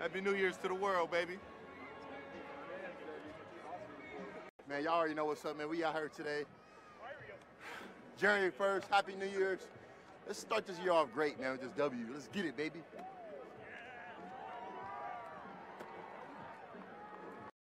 Happy New Year's to the world, baby. Man, y'all already know what's up, man. We out here today. January 1st, Happy New Year's. Let's start this year off great, man, with this W. Let's get it, baby.